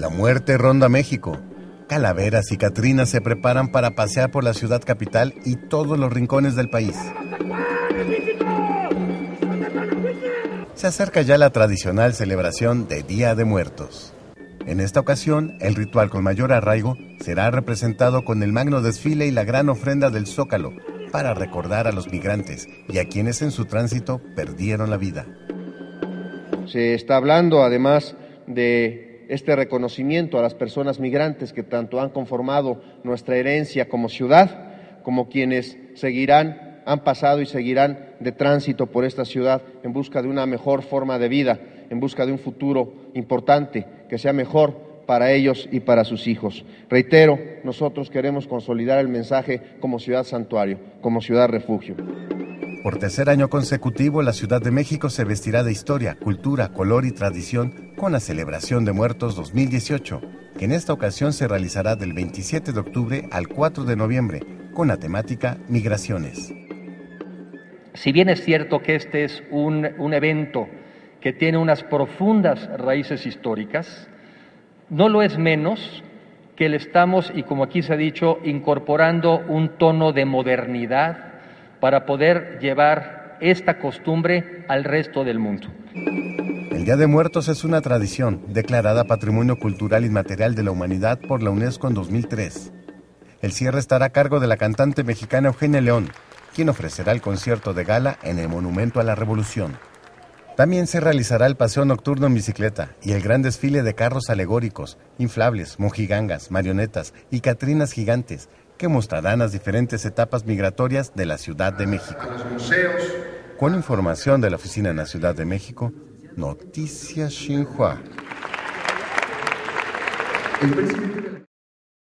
La muerte ronda México. Calaveras y Catrinas se preparan para pasear por la ciudad capital y todos los rincones del país. Se acerca ya la tradicional celebración de Día de Muertos. En esta ocasión, el ritual con mayor arraigo será representado con el magno desfile y la gran ofrenda del Zócalo para recordar a los migrantes y a quienes en su tránsito perdieron la vida. Se está hablando además de este reconocimiento a las personas migrantes que tanto han conformado nuestra herencia como ciudad, como quienes seguirán, han pasado y seguirán de tránsito por esta ciudad en busca de una mejor forma de vida, en busca de un futuro importante que sea mejor para ellos y para sus hijos. Reitero, nosotros queremos consolidar el mensaje como ciudad santuario, como ciudad refugio. Por tercer año consecutivo, la Ciudad de México se vestirá de historia, cultura, color y tradición con la celebración de Muertos 2018, que en esta ocasión se realizará del 27 de octubre al 4 de noviembre, con la temática Migraciones. Si bien es cierto que este es un, un evento que tiene unas profundas raíces históricas, no lo es menos que le estamos, y como aquí se ha dicho, incorporando un tono de modernidad, para poder llevar esta costumbre al resto del mundo. El Día de Muertos es una tradición declarada Patrimonio Cultural Inmaterial de la Humanidad por la UNESCO en 2003. El cierre estará a cargo de la cantante mexicana Eugenia León, quien ofrecerá el concierto de gala en el Monumento a la Revolución. También se realizará el paseo nocturno en bicicleta y el gran desfile de carros alegóricos, inflables, mojigangas, marionetas y catrinas gigantes que mostrarán las diferentes etapas migratorias de la Ciudad de México. Con información de la Oficina en la Ciudad de México, Noticias Xinhua.